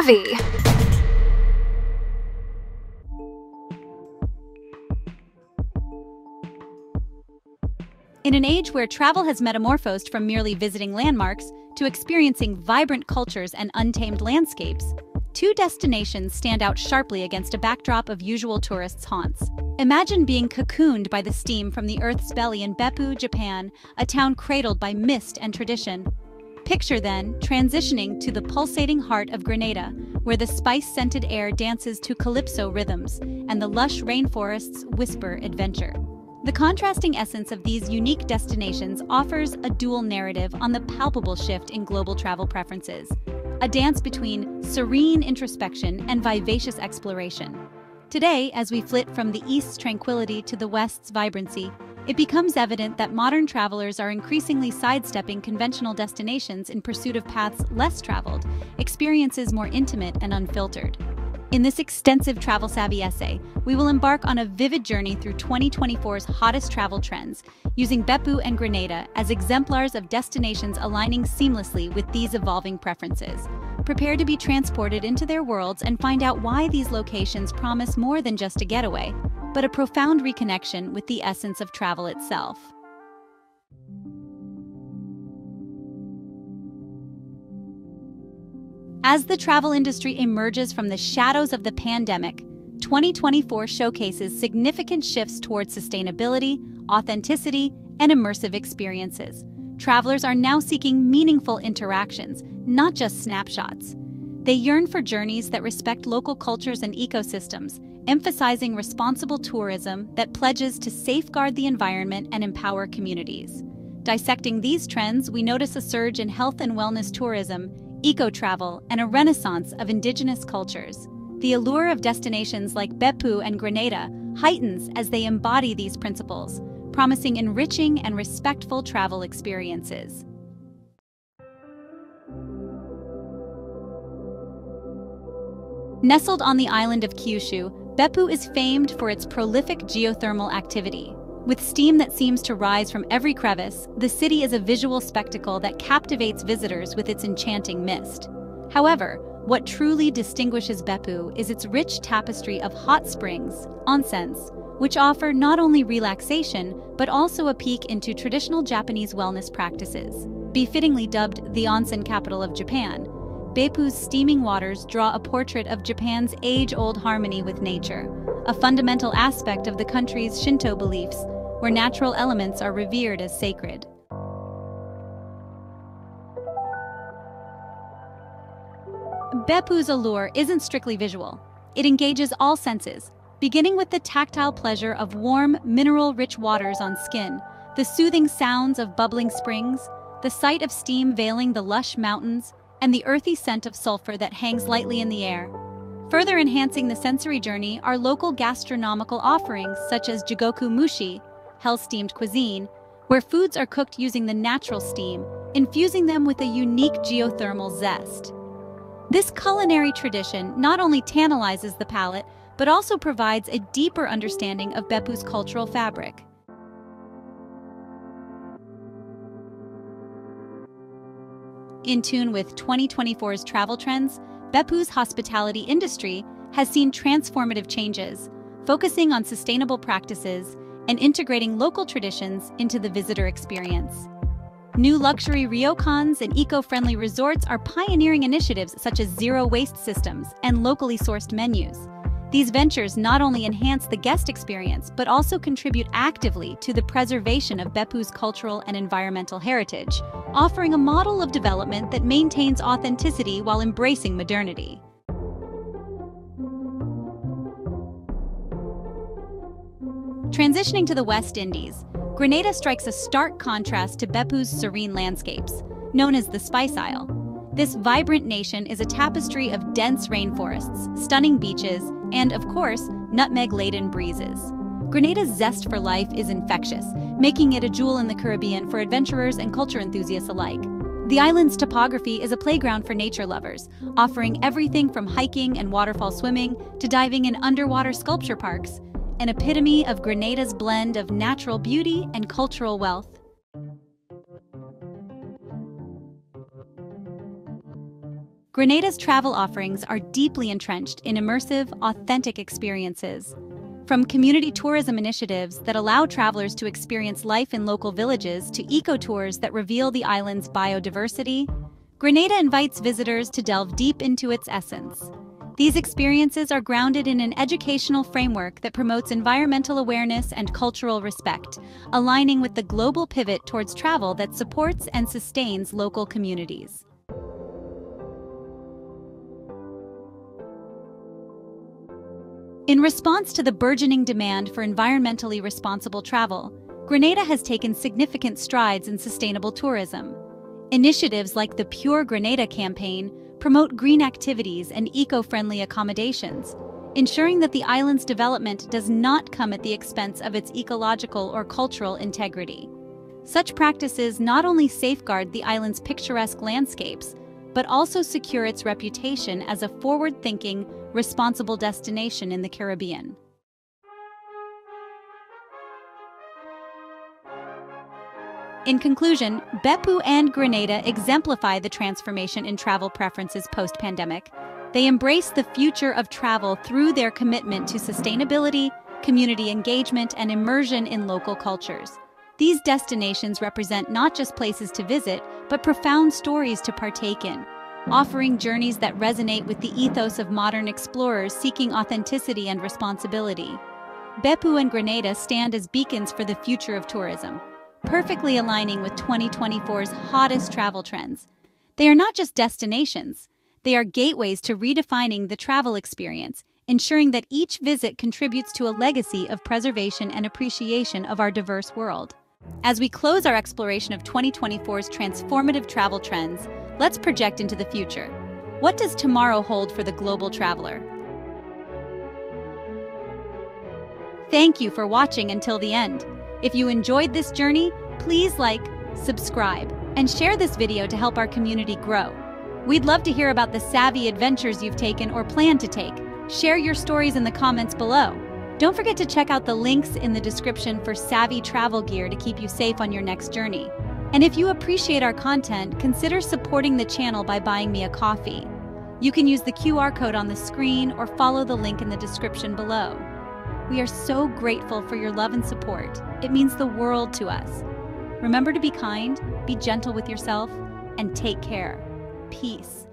savvy. In an age where travel has metamorphosed from merely visiting landmarks to experiencing vibrant cultures and untamed landscapes, two destinations stand out sharply against a backdrop of usual tourists' haunts. Imagine being cocooned by the steam from the Earth's belly in Beppu, Japan, a town cradled by mist and tradition. Picture then transitioning to the pulsating heart of Grenada, where the spice-scented air dances to calypso rhythms and the lush rainforests whisper adventure. The contrasting essence of these unique destinations offers a dual narrative on the palpable shift in global travel preferences, a dance between serene introspection and vivacious exploration. Today, as we flit from the East's tranquility to the West's vibrancy, it becomes evident that modern travelers are increasingly sidestepping conventional destinations in pursuit of paths less traveled, experiences more intimate and unfiltered. In this extensive travel savvy essay, we will embark on a vivid journey through 2024's hottest travel trends, using Beppu and Grenada as exemplars of destinations aligning seamlessly with these evolving preferences. Prepare to be transported into their worlds and find out why these locations promise more than just a getaway, but a profound reconnection with the essence of travel itself. As the travel industry emerges from the shadows of the pandemic, 2024 showcases significant shifts towards sustainability, authenticity, and immersive experiences. Travelers are now seeking meaningful interactions, not just snapshots. They yearn for journeys that respect local cultures and ecosystems, emphasizing responsible tourism that pledges to safeguard the environment and empower communities. Dissecting these trends, we notice a surge in health and wellness tourism, eco-travel, and a renaissance of indigenous cultures. The allure of destinations like Beppu and Grenada heightens as they embody these principles, promising enriching and respectful travel experiences. Nestled on the island of Kyushu, Beppu is famed for its prolific geothermal activity. With steam that seems to rise from every crevice, the city is a visual spectacle that captivates visitors with its enchanting mist. However, what truly distinguishes Beppu is its rich tapestry of hot springs, onsens, which offer not only relaxation, but also a peek into traditional Japanese wellness practices. Befittingly dubbed the onsen capital of Japan, Beppu's steaming waters draw a portrait of Japan's age-old harmony with nature, a fundamental aspect of the country's Shinto beliefs, where natural elements are revered as sacred. Beppu's allure isn't strictly visual. It engages all senses, beginning with the tactile pleasure of warm, mineral-rich waters on skin, the soothing sounds of bubbling springs, the sight of steam veiling the lush mountains, and the earthy scent of sulfur that hangs lightly in the air. Further enhancing the sensory journey are local gastronomical offerings such as jigoku mushi, hell-steamed cuisine, where foods are cooked using the natural steam, infusing them with a unique geothermal zest. This culinary tradition not only tantalizes the palate, but also provides a deeper understanding of Beppu's cultural fabric. In tune with 2024's travel trends, Beppu's hospitality industry has seen transformative changes, focusing on sustainable practices and integrating local traditions into the visitor experience. New luxury ryokans and eco-friendly resorts are pioneering initiatives such as zero-waste systems and locally sourced menus. These ventures not only enhance the guest experience, but also contribute actively to the preservation of Beppu's cultural and environmental heritage, offering a model of development that maintains authenticity while embracing modernity. Transitioning to the West Indies, Grenada strikes a stark contrast to Beppu's serene landscapes, known as the Spice Isle. This vibrant nation is a tapestry of dense rainforests, stunning beaches, and, of course, nutmeg-laden breezes. Grenada's zest for life is infectious, making it a jewel in the Caribbean for adventurers and culture enthusiasts alike. The island's topography is a playground for nature lovers, offering everything from hiking and waterfall swimming to diving in underwater sculpture parks, an epitome of Grenada's blend of natural beauty and cultural wealth. Grenada's travel offerings are deeply entrenched in immersive, authentic experiences. From community tourism initiatives that allow travelers to experience life in local villages to eco-tours that reveal the island's biodiversity, Grenada invites visitors to delve deep into its essence. These experiences are grounded in an educational framework that promotes environmental awareness and cultural respect, aligning with the global pivot towards travel that supports and sustains local communities. In response to the burgeoning demand for environmentally responsible travel, Grenada has taken significant strides in sustainable tourism. Initiatives like the Pure Grenada campaign promote green activities and eco-friendly accommodations, ensuring that the island's development does not come at the expense of its ecological or cultural integrity. Such practices not only safeguard the island's picturesque landscapes, but also secure its reputation as a forward-thinking, responsible destination in the Caribbean. In conclusion, Beppu and Grenada exemplify the transformation in travel preferences post-pandemic. They embrace the future of travel through their commitment to sustainability, community engagement, and immersion in local cultures. These destinations represent not just places to visit, but profound stories to partake in, offering journeys that resonate with the ethos of modern explorers seeking authenticity and responsibility. Beppu and Grenada stand as beacons for the future of tourism, perfectly aligning with 2024's hottest travel trends. They are not just destinations, they are gateways to redefining the travel experience, ensuring that each visit contributes to a legacy of preservation and appreciation of our diverse world. As we close our exploration of 2024's transformative travel trends, let's project into the future. What does tomorrow hold for the global traveler? Thank you for watching until the end. If you enjoyed this journey, please like, subscribe, and share this video to help our community grow. We'd love to hear about the savvy adventures you've taken or plan to take. Share your stories in the comments below. Don't forget to check out the links in the description for savvy travel gear to keep you safe on your next journey. And if you appreciate our content, consider supporting the channel by buying me a coffee. You can use the QR code on the screen or follow the link in the description below. We are so grateful for your love and support. It means the world to us. Remember to be kind, be gentle with yourself, and take care. Peace.